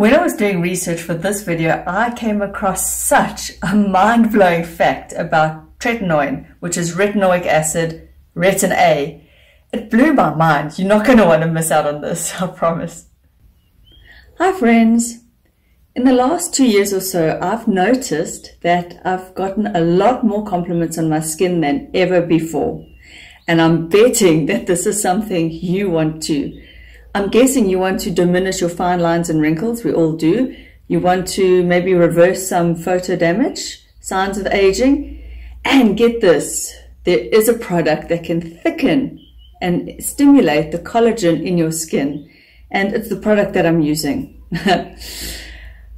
When I was doing research for this video, I came across such a mind-blowing fact about tretinoin, which is retinoic acid, retin A. It blew my mind. You're not going to want to miss out on this, I promise. Hi friends. In the last two years or so, I've noticed that I've gotten a lot more compliments on my skin than ever before. And I'm betting that this is something you want to. I'm guessing you want to diminish your fine lines and wrinkles. We all do. You want to maybe reverse some photo damage, signs of aging. And get this, there is a product that can thicken and stimulate the collagen in your skin. And it's the product that I'm using.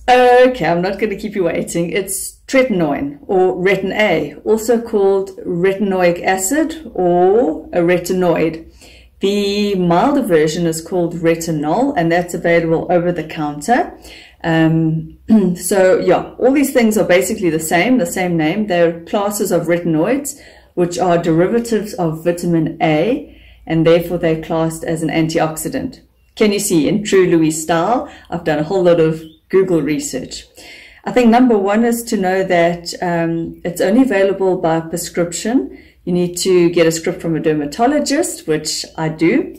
okay, I'm not going to keep you waiting. It's tretinoin or retin A, also called retinoic acid or a retinoid. The milder version is called retinol, and that's available over the counter. Um, so yeah, all these things are basically the same, the same name. They're classes of retinoids, which are derivatives of vitamin A, and therefore they're classed as an antioxidant. Can you see in true Louis style? I've done a whole lot of Google research. I think number one is to know that um, it's only available by prescription you need to get a script from a dermatologist, which I do.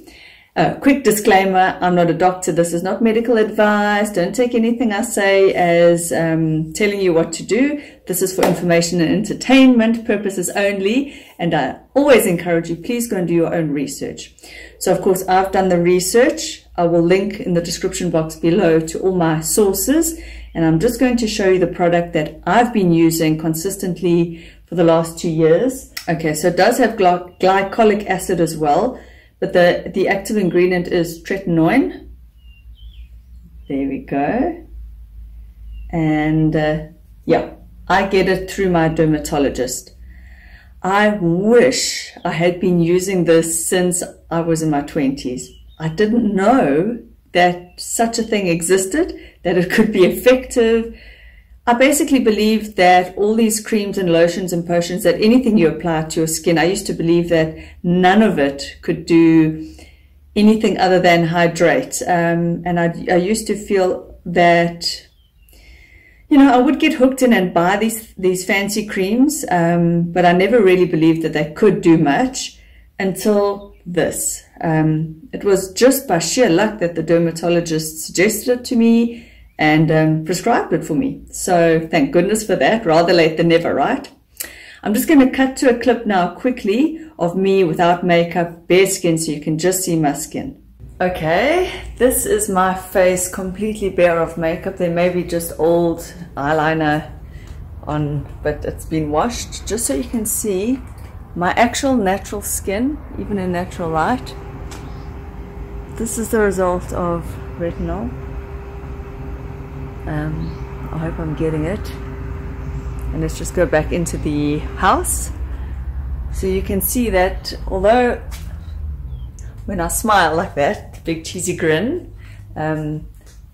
Uh, quick disclaimer, I'm not a doctor. This is not medical advice. Don't take anything I say as um, telling you what to do. This is for information and entertainment purposes only. And I always encourage you, please go and do your own research. So of course, I've done the research. I will link in the description box below to all my sources. And I'm just going to show you the product that I've been using consistently for the last two years. Okay, so it does have gly glycolic acid as well, but the, the active ingredient is tretinoin. There we go. And uh, yeah, I get it through my dermatologist. I wish I had been using this since I was in my 20s. I didn't know that such a thing existed, that it could be effective, I basically believe that all these creams and lotions and potions, that anything you apply to your skin, I used to believe that none of it could do anything other than hydrate. Um, and I, I used to feel that, you know, I would get hooked in and buy these, these fancy creams, um, but I never really believed that they could do much until this. Um, it was just by sheer luck that the dermatologist suggested it to me and um, prescribed it for me. So thank goodness for that. Rather late than never, right? I'm just going to cut to a clip now quickly of me without makeup, bare skin, so you can just see my skin. Okay, this is my face completely bare of makeup. There may be just old eyeliner on, but it's been washed just so you can see my actual natural skin, even in natural light. This is the result of retinol. Um, I hope I'm getting it. And let's just go back into the house. So you can see that although when I smile like that, big cheesy grin, um,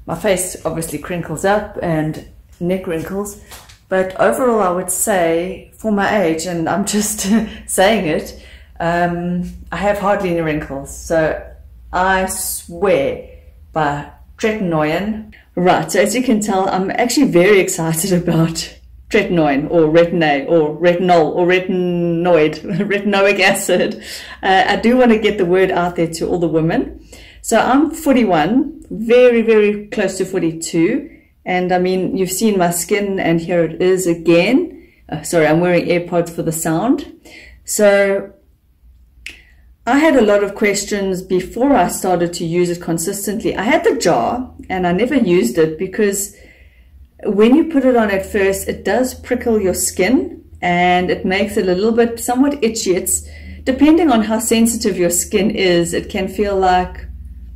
my face obviously crinkles up and neck wrinkles. But overall, I would say for my age, and I'm just saying it, um, I have hardly any wrinkles. So I swear by tretinoin. Right, so as you can tell, I'm actually very excited about tretinoin or retin A or retinol or retinoid, retinoic acid. Uh, I do want to get the word out there to all the women. So I'm 41, very, very close to 42. And I mean, you've seen my skin and here it is again. Uh, sorry, I'm wearing AirPods for the sound. So I had a lot of questions before I started to use it consistently. I had the jar and I never used it because when you put it on at first, it does prickle your skin and it makes it a little bit somewhat itchy. It's depending on how sensitive your skin is, it can feel like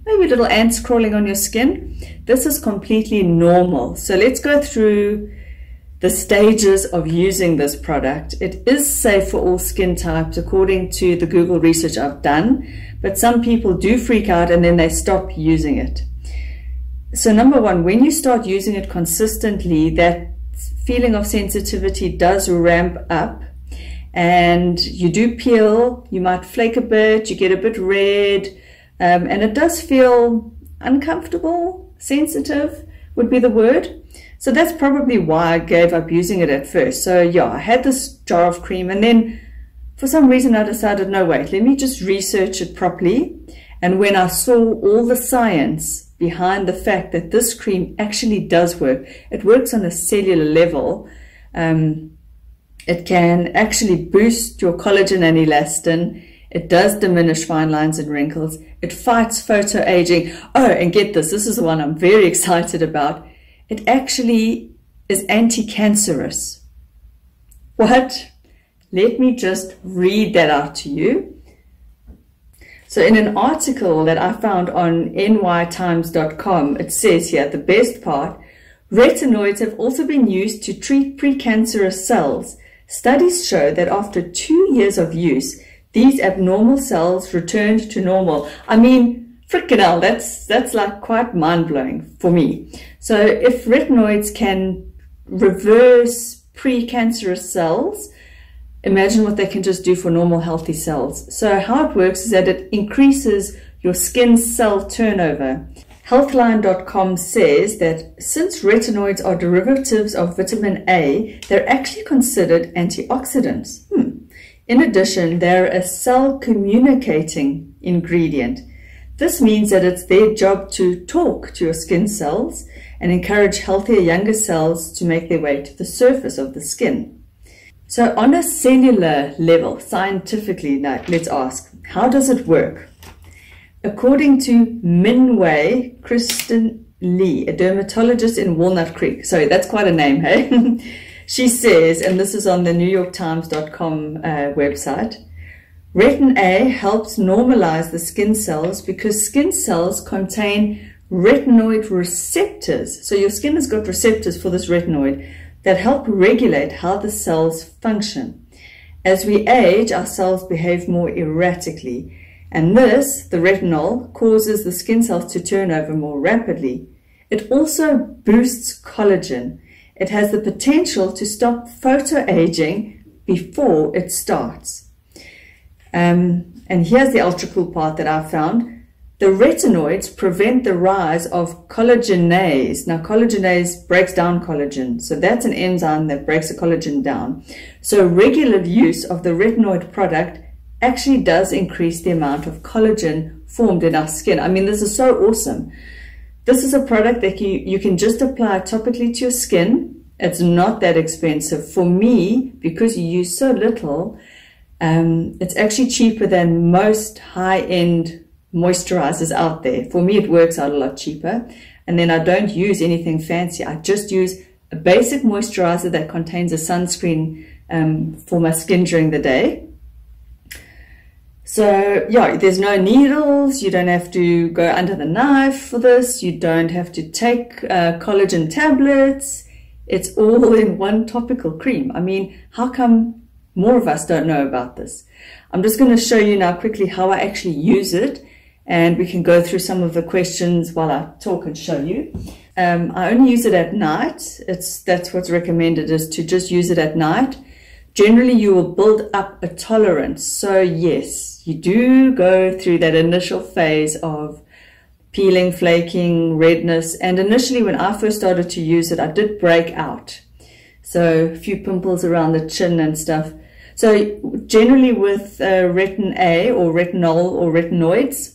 maybe little ants crawling on your skin. This is completely normal. So let's go through the stages of using this product. It is safe for all skin types according to the Google research I've done, but some people do freak out and then they stop using it. So number one, when you start using it consistently, that feeling of sensitivity does ramp up and you do peel, you might flake a bit, you get a bit red, um, and it does feel uncomfortable, sensitive, would be the word. So that's probably why I gave up using it at first. So yeah, I had this jar of cream and then for some reason I decided, no, wait, let me just research it properly. And when I saw all the science behind the fact that this cream actually does work, it works on a cellular level. Um, it can actually boost your collagen and elastin. It does diminish fine lines and wrinkles. It fights photo aging. Oh, and get this, this is the one I'm very excited about. It actually is anti-cancerous. What? Let me just read that out to you. So in an article that I found on nytimes.com, it says here, the best part, retinoids have also been used to treat precancerous cells. Studies show that after two years of use, these abnormal cells returned to normal. I mean, freaking hell, that's, that's like quite mind blowing for me. So if retinoids can reverse precancerous cells, imagine what they can just do for normal healthy cells. So how it works is that it increases your skin cell turnover. Healthline.com says that since retinoids are derivatives of vitamin A, they're actually considered antioxidants. Hmm. In addition, they're a cell communicating ingredient. This means that it's their job to talk to your skin cells and encourage healthier younger cells to make their way to the surface of the skin. So on a cellular level, scientifically, now let's ask, how does it work? According to Minwei Kristen Lee, a dermatologist in Walnut Creek, sorry, that's quite a name, hey? she says, and this is on the new NewYorkTimes.com uh, website, Retin A helps normalize the skin cells because skin cells contain retinoid receptors. So your skin has got receptors for this retinoid that help regulate how the cells function. As we age, our cells behave more erratically, and this, the retinol, causes the skin cells to turn over more rapidly. It also boosts collagen. It has the potential to stop photoaging before it starts. Um, and here's the ultra cool part that I found. The retinoids prevent the rise of collagenase. Now, collagenase breaks down collagen. So that's an enzyme that breaks the collagen down. So regular use of the retinoid product actually does increase the amount of collagen formed in our skin. I mean, this is so awesome. This is a product that you, you can just apply topically to your skin. It's not that expensive. For me, because you use so little, um, it's actually cheaper than most high-end moisturizers out there. For me, it works out a lot cheaper. And then I don't use anything fancy. I just use a basic moisturizer that contains a sunscreen um, for my skin during the day. So yeah, there's no needles. You don't have to go under the knife for this. You don't have to take uh, collagen tablets. It's all in one topical cream. I mean, how come more of us don't know about this? I'm just going to show you now quickly how I actually use it and we can go through some of the questions while I talk and show you. Um, I only use it at night. It's That's what's recommended is to just use it at night. Generally, you will build up a tolerance. So yes, you do go through that initial phase of peeling, flaking, redness. And initially, when I first started to use it, I did break out. So a few pimples around the chin and stuff. So generally with uh, retin A or retinol or retinoids,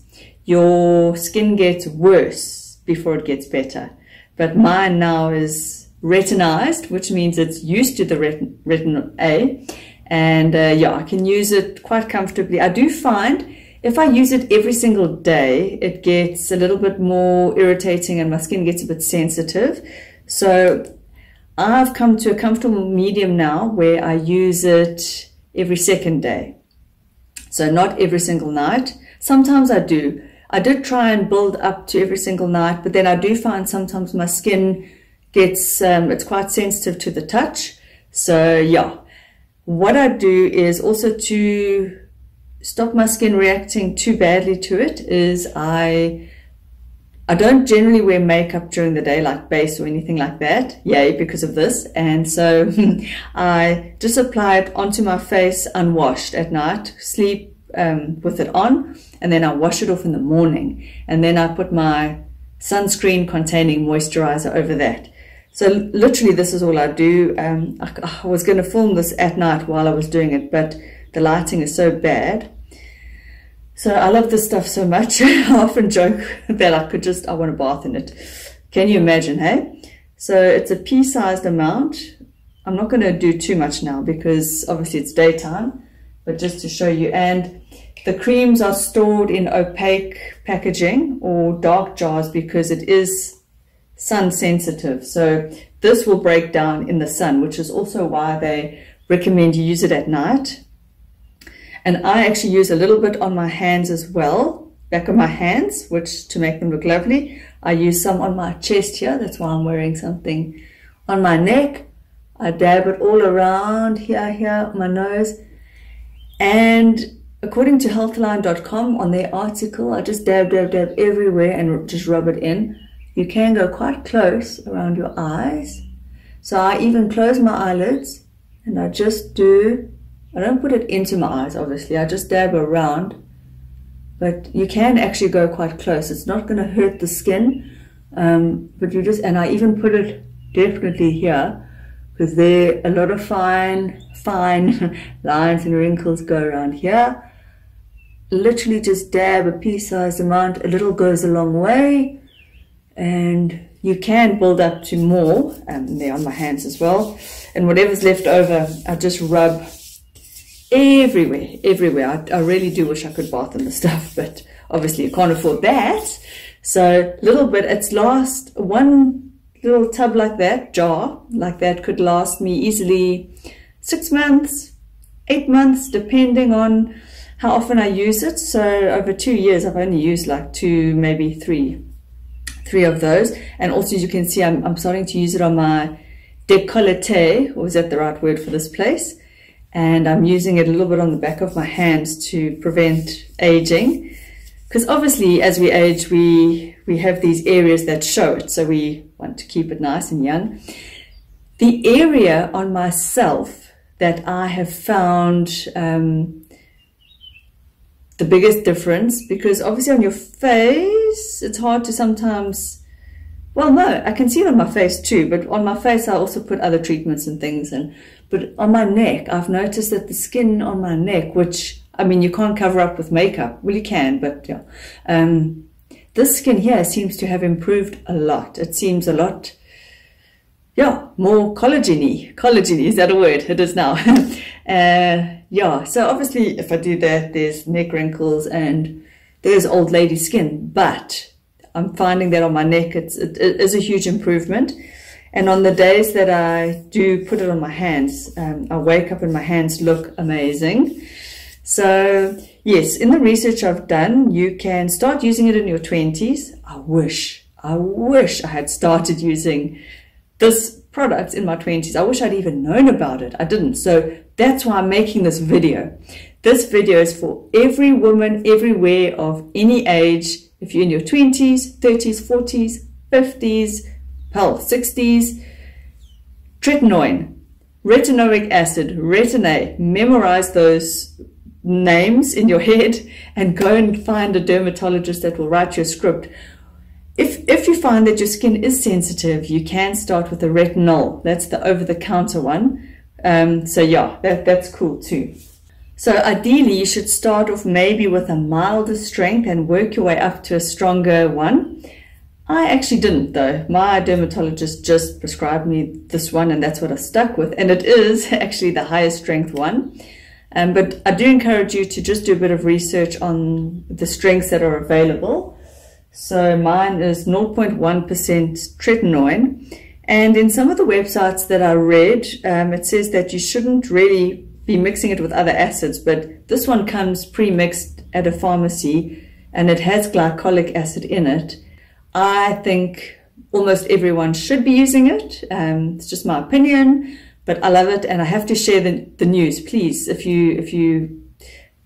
your skin gets worse before it gets better. But mine now is retinized, which means it's used to the retin, A. And uh, yeah, I can use it quite comfortably. I do find if I use it every single day, it gets a little bit more irritating and my skin gets a bit sensitive. So I've come to a comfortable medium now where I use it every second day. So not every single night. Sometimes I do. I did try and build up to every single night, but then I do find sometimes my skin gets, um, it's quite sensitive to the touch. So yeah, what I do is also to stop my skin reacting too badly to it is I, I don't generally wear makeup during the day like base or anything like that. Yay, because of this. And so I just apply it onto my face unwashed at night, sleep um, with it on and then I wash it off in the morning and then I put my sunscreen containing moisturizer over that. So literally this is all I do. Um, I, I was going to film this at night while I was doing it, but the lighting is so bad. So I love this stuff so much. I often joke that I could just, I want a bath in it. Can you imagine, hey? So it's a pea-sized amount. I'm not going to do too much now because obviously it's daytime, but just to show you. And the creams are stored in opaque packaging or dark jars because it is sun sensitive. So this will break down in the sun, which is also why they recommend you use it at night. And I actually use a little bit on my hands as well, back of my hands, which to make them look lovely. I use some on my chest here. That's why I'm wearing something on my neck. I dab it all around here, here, my nose. And according to healthline.com on their article, I just dab, dab, dab everywhere and just rub it in. You can go quite close around your eyes. So I even close my eyelids and I just do, I don't put it into my eyes, obviously. I just dab around but you can actually go quite close. It's not going to hurt the skin, um, but you just, and I even put it definitely here because there a lot of fine, fine lines and wrinkles go around here. Literally just dab a pea-sized amount, a little goes a long way, and you can build up to more, And um, there on my hands as well. And whatever's left over, I just rub everywhere, everywhere. I, I really do wish I could bath in the stuff, but obviously you can't afford that. So little bit, it's last one little tub like that, jar like that could last me easily six months, eight months, depending on how often I use it. So over two years, I've only used like two, maybe three, three of those. And also you can see, I'm, I'm starting to use it on my decollete, or is that the right word for this place? and I'm using it a little bit on the back of my hands to prevent aging. Because obviously, as we age, we, we have these areas that show it, so we want to keep it nice and young. The area on myself that I have found um, the biggest difference, because obviously on your face, it's hard to sometimes well, no, I can see it on my face too, but on my face I also put other treatments and things. And but on my neck, I've noticed that the skin on my neck, which I mean, you can't cover up with makeup. Well, you can, but yeah. Um, this skin here seems to have improved a lot. It seems a lot, yeah, more collagen-y. Collagen-y, is that a word? It is now. uh, yeah, so obviously if I do that, there's neck wrinkles and there's old lady skin, but I'm finding that on my neck, it's, it, it is a huge improvement. And on the days that I do put it on my hands, um, I wake up and my hands look amazing. So yes, in the research I've done, you can start using it in your 20s. I wish, I wish I had started using this product in my 20s. I wish I'd even known about it. I didn't. So that's why I'm making this video. This video is for every woman everywhere of any age if you're in your 20s, 30s, 40s, 50s, hell, 60s, tretinoin, retinoic acid, retin-A, memorize those names in your head and go and find a dermatologist that will write your script. If, if you find that your skin is sensitive, you can start with a retinol. That's the over-the-counter one. Um, so yeah, that, that's cool too. So ideally, you should start off maybe with a milder strength and work your way up to a stronger one. I actually didn't though. My dermatologist just prescribed me this one and that's what I stuck with. And it is actually the highest strength one. Um, but I do encourage you to just do a bit of research on the strengths that are available. So mine is 0.1% tretinoin. And in some of the websites that I read, um, it says that you shouldn't really be mixing it with other acids, but this one comes pre-mixed at a pharmacy and it has glycolic acid in it. I think almost everyone should be using it. Um, it's just my opinion, but I love it and I have to share the, the news. Please, if you, if you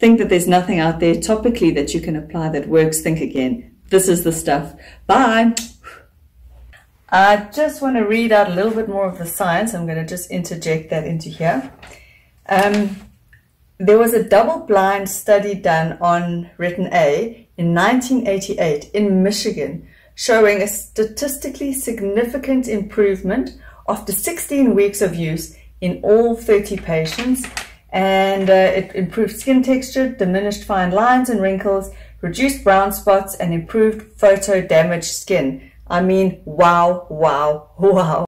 think that there's nothing out there topically that you can apply that works, think again. This is the stuff. Bye. I just want to read out a little bit more of the science. I'm going to just interject that into here. Um, there was a double-blind study done on retin A in 1988 in Michigan, showing a statistically significant improvement after 16 weeks of use in all 30 patients. And uh, it improved skin texture, diminished fine lines and wrinkles, reduced brown spots, and improved photo damaged skin. I mean, wow, wow, wow.